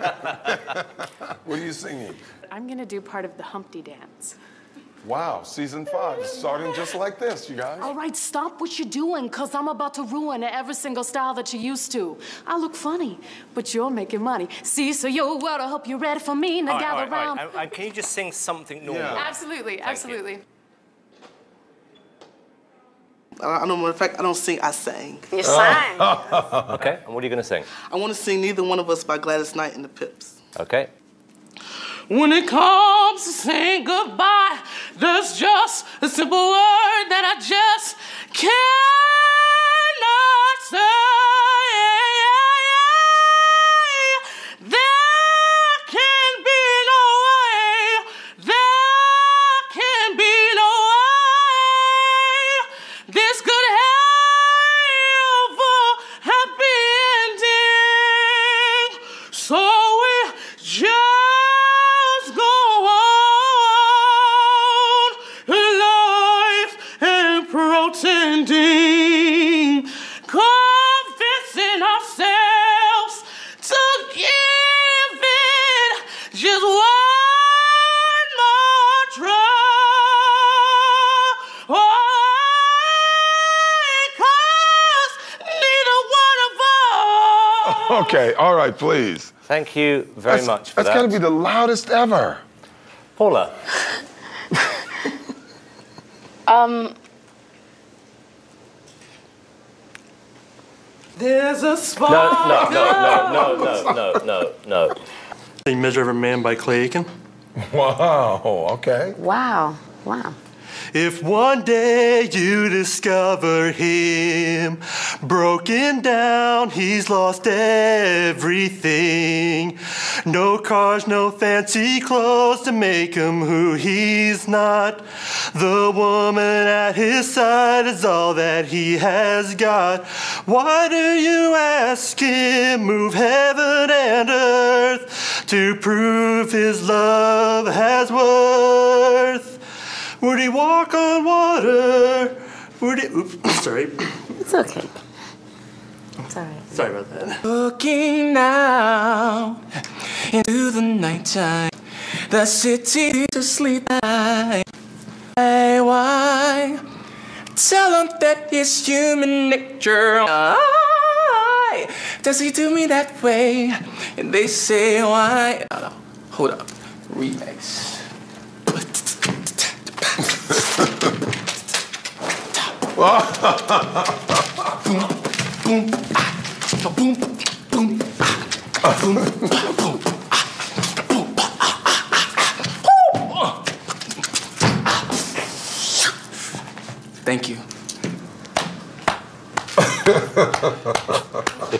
what are you singing? I'm gonna do part of the Humpty Dance. Wow, season five, starting just like this, you guys. All right, stop what you're doing, because I'm about to ruin every single style that you're used to. I look funny, but you're making money. See, so yo, well, I hope you're ready for me. Now All right, all gather right, all round. right. And- and can you just sing something normal? Absolutely, absolutely. I don't. In fact, I don't sing. I sang. You sang. okay, and what are you going to sing? I want to sing "Neither One of Us" by Gladys Knight and the Pips. Okay. When it comes to saying goodbye, there's just a simple word that I just cannot Okay, all right, please. Thank you very That's- much for That's that. got to be the loudest ever. Paula. Um, There's a No, spark. no, no, no, no, no, no, no, no. Sing Measure of a Man by Clay Aiken. Wow, okay. Wow, wow. If one day you discover him broken down, he's lost everything. No cars, no fancy clothes to make him who he's not. The woman at his side is all that he has got. Why do you ask him move heaven and earth to prove his love has worth? Would he walk on water? Would he? Oops, sorry. It's okay. It's all right. Sorry about that. Looking now into the nighttime, the city to sleep at. Why, why? Tell him that it's human nature. Why does he do me that way? And they say why? No, no, hold up. Remix. boom, boom, boom, boom, ah, boom, boom, ah, boom, ah, ah, Thank you.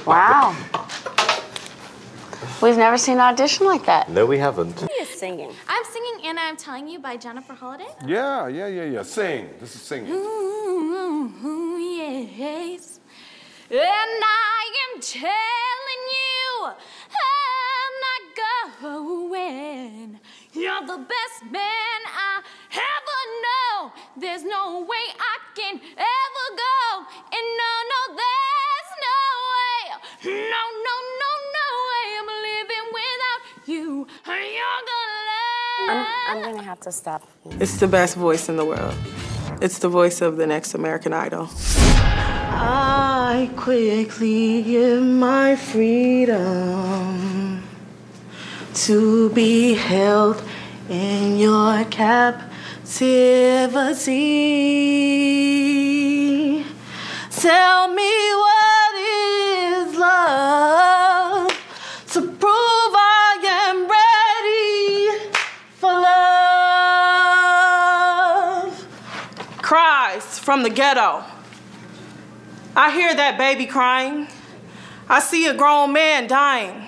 Wow. We've never seen an audition like that. No, we haven't. Who is singing? I'm singing And I'm Telling You by Jennifer Holliday. Yeah, yeah, yeah, yeah. Sing. This is singing. Ooh, yes. And I am telling you, I'm not going. You're the best man I ever know. There's no way I can ever go. And no, no, there's no way. No, no, no, no way. I'm living without you. You're gonna I'm. I'm gonna have to stop. It's the best voice in the world. It's the voice of the next American Idol. Ah. I quickly give my freedom to be held in your captivity. Tell me what is love to prove I am ready for love. Cries from the ghetto. I hear that baby crying. I see a grown man dying.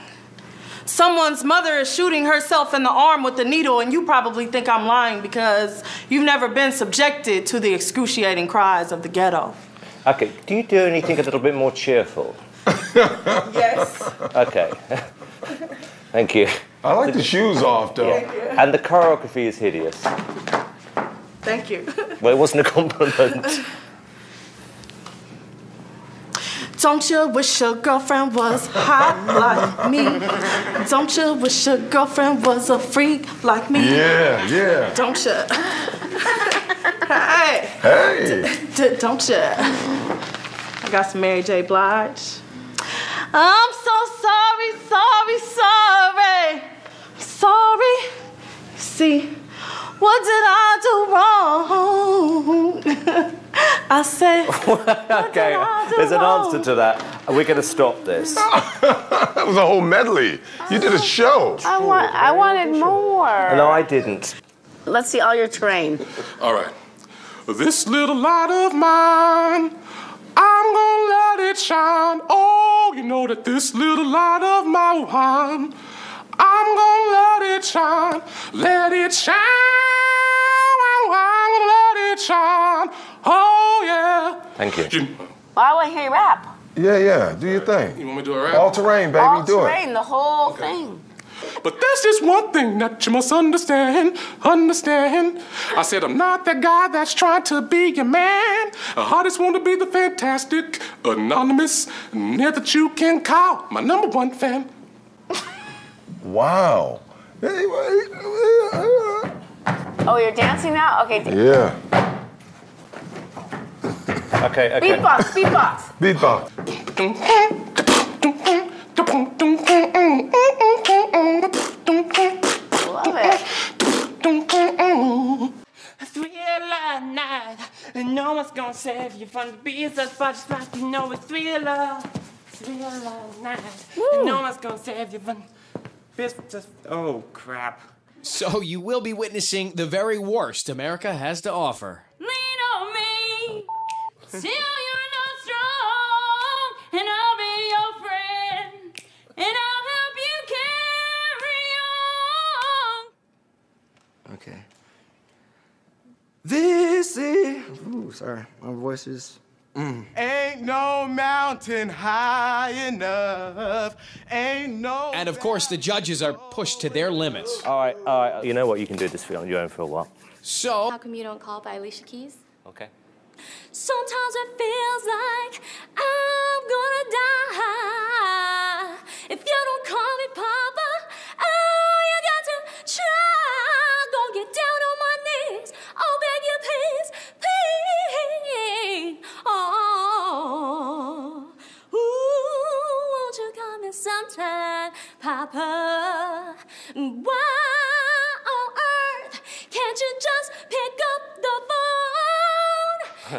Someone's mother is shooting herself in the arm with a needle, and you probably think I'm lying because you've never been subjected to the excruciating cries of the ghetto. Okay, do you do anything a little bit more cheerful? Yes. Okay. Thank you. I like the shoes off, though. And the choreography is hideous. Thank you. Well, it wasn't a compliment. Don't you wish your girlfriend was hot like me? Don't you wish your girlfriend was a freak like me? Yeah, yeah. Don't you? hey, Hey. d- don't you? I got some Mary J. Blige. I'm so sorry, sorry, sorry, sorry. See, what did I do wrong? I said, okay, there's an answer to that. We're going to stop this. That was a whole medley. You did a uh, show. I want. Oh, I wanted more. No, I didn't. Let's see all your terrain. All right. This little light of mine, I'm gonna let it shine. Oh, you know that this little light of mine, I'm gonna let it shine. Let it shine. I'm gonna let it shine. Oh, yeah. Thank you. You, Well, I want to hear you rap. Yeah, yeah. Do your thing. you want me to do a rap? All terrain, baby. Do it. All do terrain, the whole thing. But there's just one thing that you must understand, understand. I said I'm not that guy that's trying to be your man. I just want to be the fantastic, anonymous, near that you can call my number one fan. Wow. Hey, Oh, you're dancing now? Okay. Yeah. Okay, okay. Beatbox, beatbox. Beatbox. Love it. Thriller night, and no one's gonna save you from the beats that's but just you know it's thriller, thriller night, and no one's gonna save you from this just oh crap. So you will be witnessing the very worst America has to offer. Lean till you're not strong, and I'll be your friend, and I'll help you carry on. Okay. This is. Ooh, sorry. My voice is. Mm. Ain't no mountain high enough. Ain't no. And of course, the judges are pushed to their limits. All right, all right. You know what? You can do this for on your own for a while. So, How come you don't call by Alicia Keys? Okay. Sometimes it feels like I'm gonna die. If you don't call me Papa,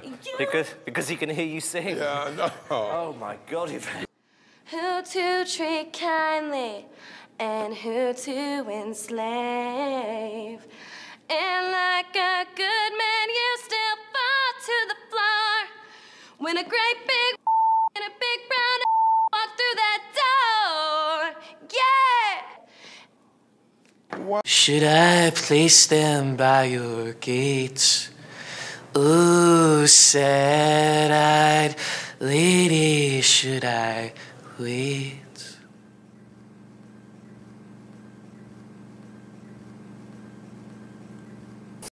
because because he can hear you sing. Yeah, no. Oh my God, you've. Who to treat kindly and who to enslave. And like a good man, you still fall to the floor when a great big and a big brown walk through that door. Yeah! What? Should I place them by your gates? Ooh, sad eyed lady, should I wait?